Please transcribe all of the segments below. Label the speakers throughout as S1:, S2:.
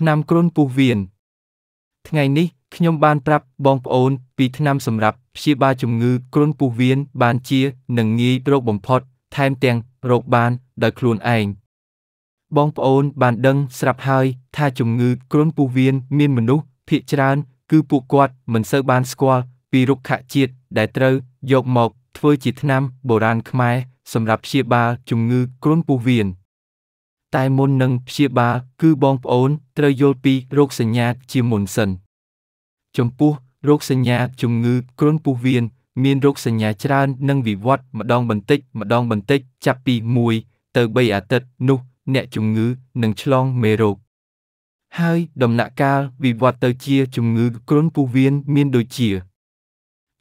S1: ថ្នាំគ្រុនពុះវៀនថ្ងៃនេះខ្ញុំបានប្រាប់បងប្អូនពីថ្នាំសម្រាប់ព្យាបាលជំងឺគ្រុនពុះវៀនបានជានិងងាយរកបំផុត ថែមទាំងរកបានដោយខ្លួនឯងបងប្អូនបានដឹងស្រាប់ហើយថាជំងឺគ្រុនពុះវៀនមានមនុស្សភាគច្រើន គឺពួកគាត់មិនសូវបានស្គាល់ពីរុក្ខជាតិដែលត្រូវយកមកធ្វើជាថ្នាំបុរាណខ្មែរសម្រាប់ព្យាបាលជំងឺគ្រុនពោះវៀន តែមុននឹងព្យាបាលគឺបងប្អូនត្រូវយល់ពីរោគសញ្ញាជាមុនសិនចំពោះរោគសញ្ញាជំងឺគ្រុនពោះវៀនមានរោគសញ្ញាច្រើននិងវិវត្តម្ដងបន្តិចម្ដងបន្តិចចាប់ពី1ទៅ3អាទិត្យនោះអ្នកជំងឺនឹងឆ្លងមេរោគហើយដំណាក់កាលវិវត្តទៅជាជំងឺគ្រុនពោះវៀនមានដូចជា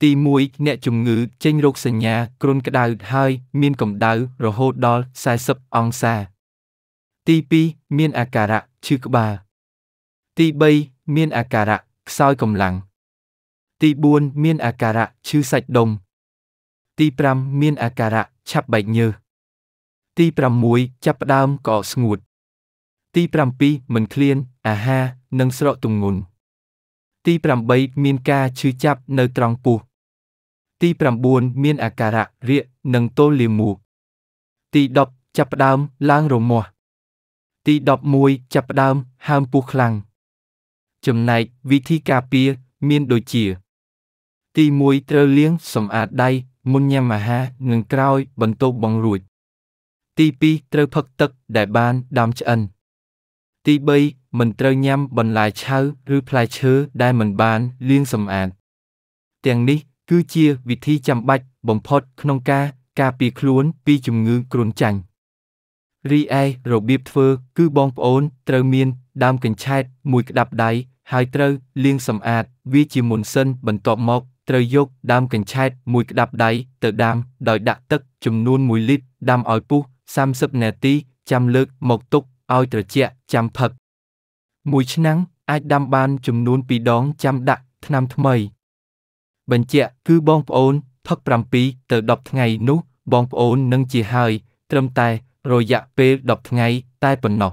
S1: ទី1អ្នកជំងឺចេញរោគសញ្ញាគ្រុនក្តៅហើយមានកម្ដៅរហូតដល់40អង្សា ទី2មានអាការៈឈឺក្បាលទី3មានអាការៈខ្សោយកម្លាំងទី4មានអាការៈឈឺសាច់ដុំទី5មានអាការៈឆាប់បែកញើសទី6ចាប់ផ្ដើមកកស្ងួតទី7មិនឃ្លានអាហារនិងស្រកទម្ងន់ទី8មានការឈឺចាប់នៅត្រង់ពោះទី9មានអាការៈរាកនិងទល់លាមកទី10ចាប់ផ្ដើមឡើងរមាស់ ទី11ចាប់ផ្ដើមហើមពោះខ្លាំងចំណែកវិធីការពារមានដូចជា ទី1ត្រូវលាងសម្អាតដៃមុនញ៉ាំអាហារនិងក្រោយបន្ទប់បងរួចទី2ត្រូវផឹកទឹកដែលបានដាំឆ្អិនទី3មិនត្រូវញ៉ាំបន្លែឆៅឬផ្លែឈើដែលមិនបានលាងសម្អាតទាំងនេះគឺជាវិធីចាំបាច់បំផុតក្នុងការការពារខ្លួនពីជំងឺគ្រុនចាញ់ រីឯរបៀបធ្វើគឺបងប្អូនត្រូវមានដើមកញ្ឆែតមួយក្តាប់ដៃហើយត្រូវលាងសម្អាតវាជាមុនសិនបន្ទាប់មកត្រូវយកដើមកញ្ឆែតមួយក្តាប់ដៃទៅដាំដោយដាក់ទឹកចំនួន1លីត្រដាំឲ្យពុះ30នាទីចាំលើកមកទុកឲ្យត្រជាក់ចាំផឹកមួយឆ្នាំងអាចដាំបានចំនួន2ដងចាំដាក់ថ្នាំថ្មី បញ្ជាក់គឺបងប្អូនផឹក7ទៅ10ថ្ងៃនោះបងប្អូននឹងជាហើយត្រឹមតែ រយៈពេល10ថ្ងៃតែប៉ុណ្ណោះ